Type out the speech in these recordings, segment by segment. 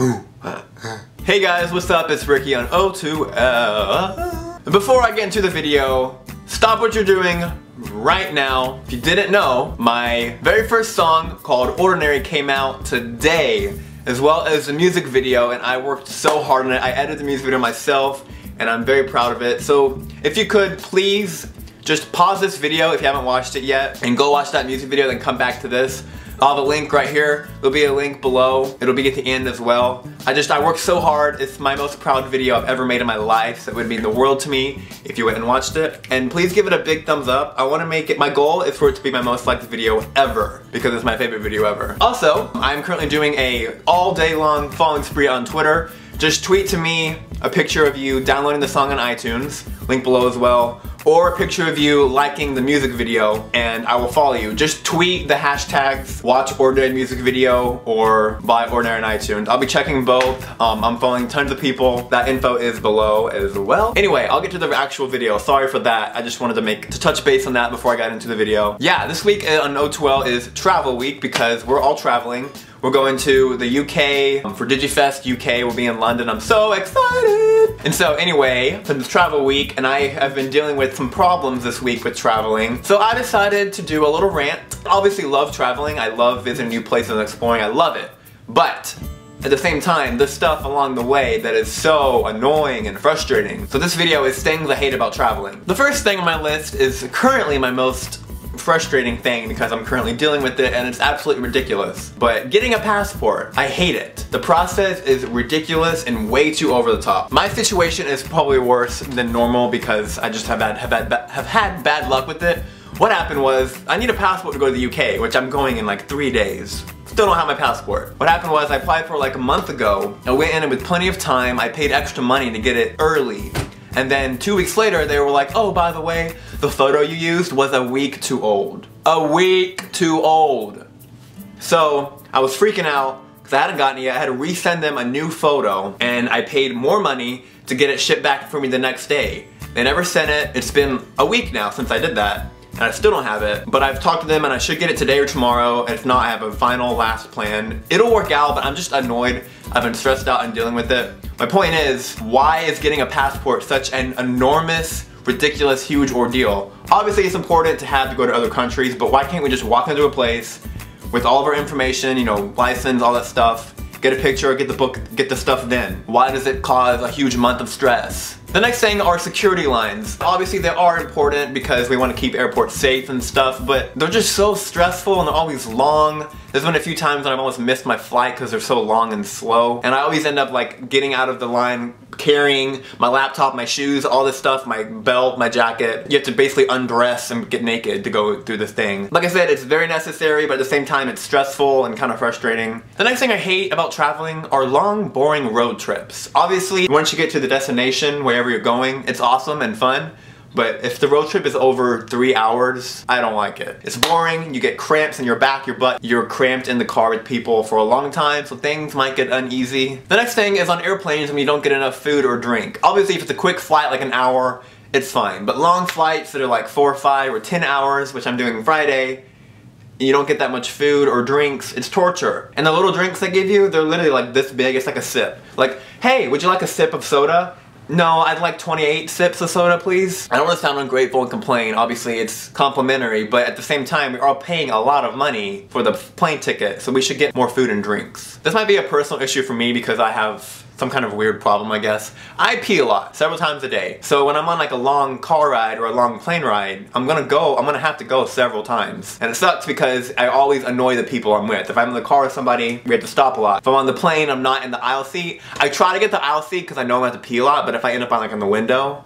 hey guys, what's up? It's Ricky on O2L. Uh, before I get into the video, stop what you're doing right now. If you didn't know, my very first song called Ordinary came out today, as well as the music video, and I worked so hard on it. I edited the music video myself, and I'm very proud of it. So if you could, please just pause this video if you haven't watched it yet, and go watch that music video, then come back to this. I'll have a link right here. There'll be a link below. It'll be at the end as well. I just, I worked so hard. It's my most proud video I've ever made in my life. So it would mean the world to me if you went and watched it. And please give it a big thumbs up. I wanna make it, my goal is for it to be my most liked video ever because it's my favorite video ever. Also, I'm currently doing a all day long following spree on Twitter. Just tweet to me a picture of you downloading the song on iTunes, link below as well, or a picture of you liking the music video and I will follow you. Just tweet the hashtags watch ordinary music video or buy ordinary on iTunes. I'll be checking both. Um, I'm following tons of people. That info is below as well. Anyway, I'll get to the actual video. Sorry for that. I just wanted to make to touch base on that before I got into the video. Yeah, this week on O2L is travel week because we're all traveling. We're going to the UK um, for Digifest UK. We'll be in London. I'm so excited! And so anyway, this travel week, and I have been dealing with some problems this week with traveling. So I decided to do a little rant. Obviously love traveling. I love visiting new places and exploring. I love it. But at the same time, the stuff along the way that is so annoying and frustrating. So this video is things I hate about traveling. The first thing on my list is currently my most frustrating thing because I'm currently dealing with it and it's absolutely ridiculous. But getting a passport, I hate it. The process is ridiculous and way too over the top. My situation is probably worse than normal because I just have had, have had, have had bad luck with it. What happened was, I need a passport to go to the UK, which I'm going in like three days. Still don't have my passport. What happened was I applied for like a month ago. I went in with plenty of time. I paid extra money to get it early. And then two weeks later, they were like, oh, by the way, the photo you used was a week too old. A week too old. So I was freaking out because I hadn't gotten it yet. I had to resend them a new photo and I paid more money to get it shipped back for me the next day. They never sent it. It's been a week now since I did that and I still don't have it. But I've talked to them and I should get it today or tomorrow. If not, I have a final last plan. It'll work out, but I'm just annoyed. I've been stressed out and dealing with it. My point is, why is getting a passport such an enormous ridiculous, huge ordeal. Obviously it's important to have to go to other countries, but why can't we just walk into a place with all of our information, you know, license, all that stuff, get a picture, get the book, get the stuff then? Why does it cause a huge month of stress? The next thing are security lines. Obviously they are important because we want to keep airports safe and stuff, but they're just so stressful and they're always long. There's been a few times when I've almost missed my flight because they're so long and slow. And I always end up like getting out of the line carrying my laptop, my shoes, all this stuff, my belt, my jacket. You have to basically undress and get naked to go through this thing. Like I said, it's very necessary, but at the same time, it's stressful and kind of frustrating. The next thing I hate about traveling are long, boring road trips. Obviously, once you get to the destination, wherever you're going, it's awesome and fun. But if the road trip is over three hours, I don't like it. It's boring, you get cramps in your back, your butt, you're cramped in the car with people for a long time, so things might get uneasy. The next thing is on airplanes when you don't get enough food or drink. Obviously if it's a quick flight like an hour, it's fine. But long flights that are like four, or five, or 10 hours, which I'm doing Friday, you don't get that much food or drinks, it's torture. And the little drinks they give you, they're literally like this big, it's like a sip. Like, hey, would you like a sip of soda? No, I'd like 28 sips of soda, please. I don't want to sound ungrateful and complain. Obviously, it's complimentary, but at the same time, we're all paying a lot of money for the plane ticket, so we should get more food and drinks. This might be a personal issue for me because I have some kind of weird problem, I guess. I pee a lot, several times a day. So when I'm on like a long car ride or a long plane ride, I'm gonna go, I'm gonna have to go several times. And it sucks because I always annoy the people I'm with. If I'm in the car with somebody, we have to stop a lot. If I'm on the plane, I'm not in the aisle seat. I try to get the aisle seat because I know I'm gonna have to pee a lot, but if I end up on like in the window,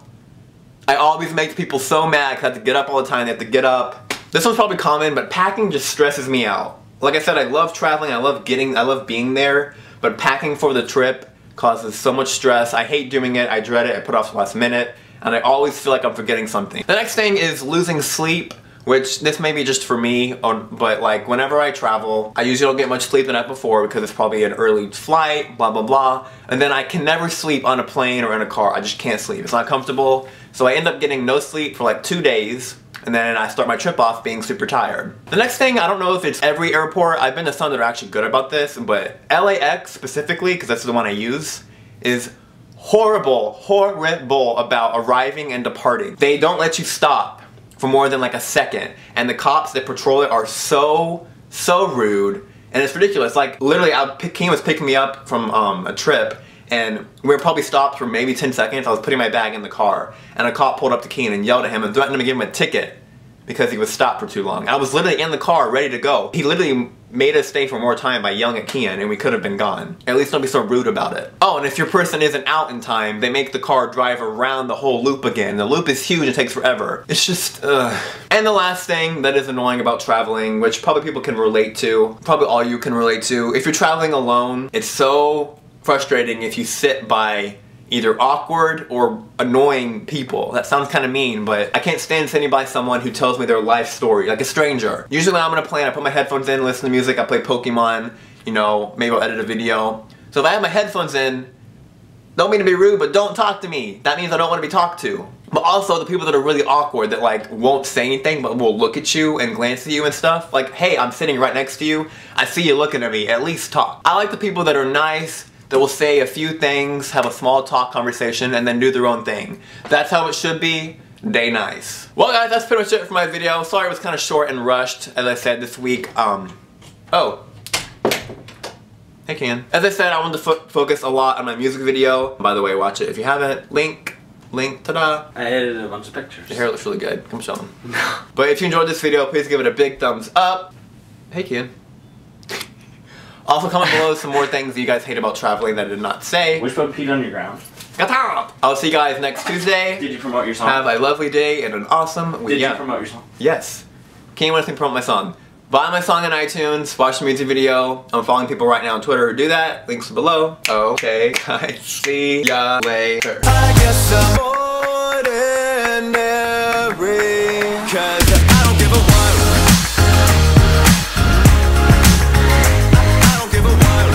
I always make people so mad because I have to get up all the time, they have to get up. This one's probably common, but packing just stresses me out. Like I said, I love traveling, I love getting, I love being there, but packing for the trip causes so much stress. I hate doing it, I dread it, I put off the last minute, and I always feel like I'm forgetting something. The next thing is losing sleep which this may be just for me, but like whenever I travel, I usually don't get much sleep the night before because it's probably an early flight, blah blah blah, and then I can never sleep on a plane or in a car. I just can't sleep. It's not comfortable, so I end up getting no sleep for like two days, and then I start my trip off being super tired. The next thing, I don't know if it's every airport, I've been to some that are actually good about this, but LAX specifically, because that's the one I use, is horrible, horrible about arriving and departing. They don't let you stop for more than like a second, and the cops that patrol it are so, so rude, and it's ridiculous. Like, literally, I, Kian was picking me up from um, a trip, and we were probably stopped for maybe 10 seconds. I was putting my bag in the car, and a cop pulled up to Kian and yelled at him and threatened him to give him a ticket because he was stopped for too long. I was literally in the car ready to go. He literally made us stay for more time by yelling at Kian and we could have been gone. At least don't be so rude about it. Oh, and if your person isn't out in time, they make the car drive around the whole loop again. The loop is huge, it takes forever. It's just, ugh. And the last thing that is annoying about traveling, which probably people can relate to, probably all you can relate to, if you're traveling alone, it's so frustrating if you sit by either awkward or annoying people. That sounds kind of mean, but I can't stand sitting by someone who tells me their life story, like a stranger. Usually when I'm gonna plan, I put my headphones in, listen to music, I play Pokemon, you know, maybe I'll edit a video. So if I have my headphones in, don't mean to be rude, but don't talk to me. That means I don't want to be talked to. But also the people that are really awkward that like won't say anything but will look at you and glance at you and stuff. Like, hey, I'm sitting right next to you. I see you looking at me. At least talk. I like the people that are nice, that will say a few things, have a small talk conversation, and then do their own thing. That's how it should be. Day nice. Well guys, that's pretty much it for my video. Sorry it was kind of short and rushed, as I said this week. Um, oh. Hey Kian. As I said, I wanted to fo focus a lot on my music video. By the way, watch it if you haven't. Link, link, ta-da. I edited a bunch of pictures. Your hair looks really good. Come show them. but if you enjoyed this video, please give it a big thumbs up. Hey Kian. Also comment below some more things you guys hate about traveling that I did not say. Which one peed on your ground? I'll see you guys next Tuesday. Did you promote your song? Have a lovely day and an awesome week. Did you promote your song? Yes. Can't want to promote my song. Buy my song on iTunes, watch the music video. I'm following people right now on Twitter who do that. Links below. Okay, guys. See ya later.